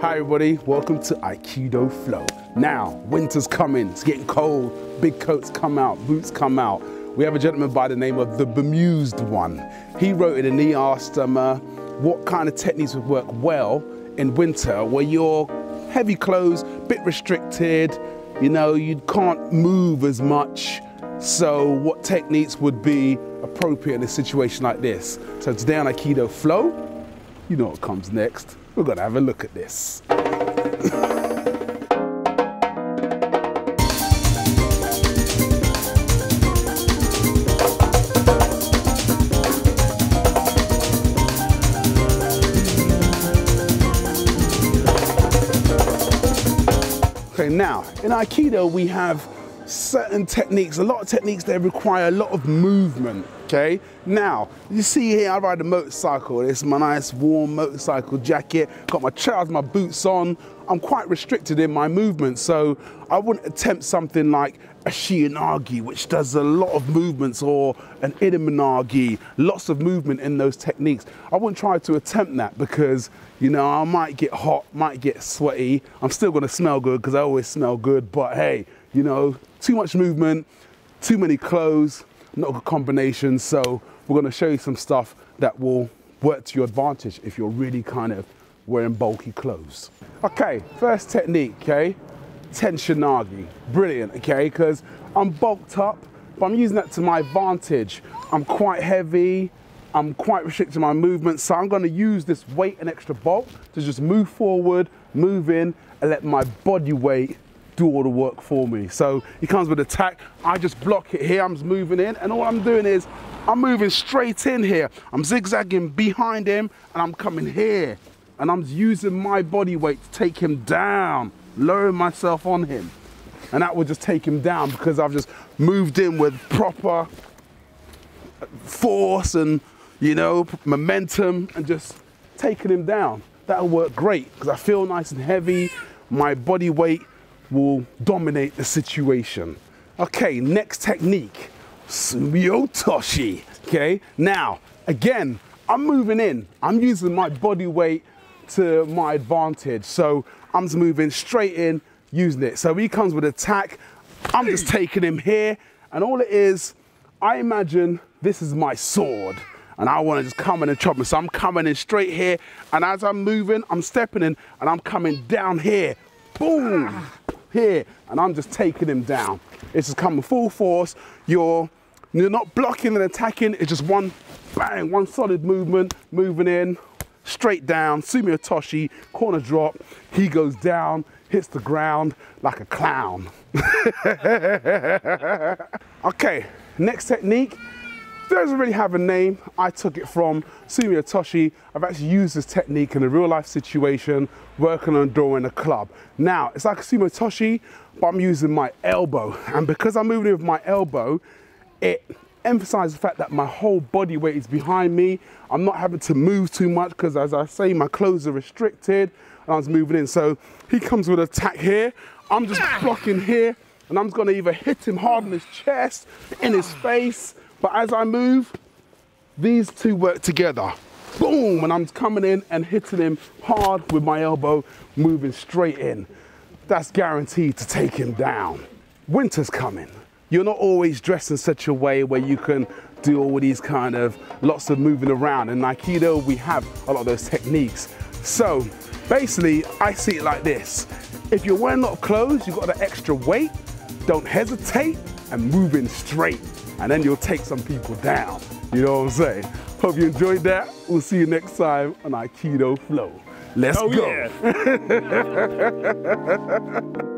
Hi everybody, welcome to Aikido Flow. Now, winter's coming, it's getting cold, big coats come out, boots come out. We have a gentleman by the name of the Bemused One. He wrote it and he asked um, uh, what kind of techniques would work well in winter where you're heavy clothes, bit restricted, you know, you can't move as much. So what techniques would be appropriate in a situation like this? So today on Aikido Flow, you know what comes next. We're gonna have a look at this. Okay, now in Aikido we have certain techniques, a lot of techniques that require a lot of movement. Okay, now you see here I ride a motorcycle. It's my nice warm motorcycle jacket, got my trousers, my boots on. I'm quite restricted in my movement, so I wouldn't attempt something like a Shihonage, which does a lot of movements, or an Iriminage, lots of movement in those techniques. I wouldn't try to attempt that because, you know, I might get hot, might get sweaty. I'm still gonna smell good because I always smell good, but hey, you know, too much movement, too many clothes, not a good combination. So we're gonna show you some stuff that will work to your advantage if you're really kind of wearing bulky clothes. Okay, first technique, okay? Tenchinage, brilliant, okay? Because I'm bulked up, but I'm using that to my advantage. I'm quite heavy, I'm quite restricted in my movement, so I'm gonna use this weight and extra bulk to just move forward, move in, and let my body weight do all the work for me. So he comes with attack, I just block it here, I'm moving in, and all I'm doing is I'm moving straight in here. I'm zigzagging behind him, and I'm coming here. And I'm using my body weight to take him down lowering myself on him. And that would just take him down because I've just moved in with proper force and, you know, momentum and just taking him down. That'll work great because I feel nice and heavy. My body weight will dominate the situation. Okay, next technique, Sumiotoshi. Okay, now, again, I'm moving in. I'm using my body weight to my advantage. So I'm just moving straight in, using it. So he comes with attack. I'm just taking him here. And all it is, I imagine this is my sword. And I want to just come in and chop him. So I'm coming in straight here. And as I'm moving, I'm stepping in and I'm coming down here. Boom! Ah. Here. And I'm just taking him down. It's just coming full force. You're, you're not blocking and attacking. It's just one bang, one solid movement, moving in, straight down, Sumiotoshi, corner drop. He goes down, hits the ground like a clown. okay, next technique. Doesn't really have a name. I took it from Sumiotoshi. I've actually used this technique in a real life situation, working on drawing a club. Now, it's like a Sumiotoshi, but I'm using my elbow. And because I'm moving with my elbow, it emphasizes the fact that my whole body weight is behind me. I'm not having to move too much because as I say, my clothes are restricted and I was moving in. So he comes with an attack here. I'm just blocking here and I'm just gonna either hit him hard in his chest, in his face, but as I move, these two work together. Boom, and I'm coming in and hitting him hard with my elbow, moving straight in. That's guaranteed to take him down. Winter's coming you're not always dressed in such a way where you can do all these kind of lots of moving around. In Aikido, we have a lot of those techniques. So basically, I see it like this. If you're wearing a lot of clothes, you've got that extra weight, don't hesitate and move in straight. And then you'll take some people down. You know what I'm saying? Hope you enjoyed that. We'll see you next time on Aikido Flow. Let's oh, go. Yeah.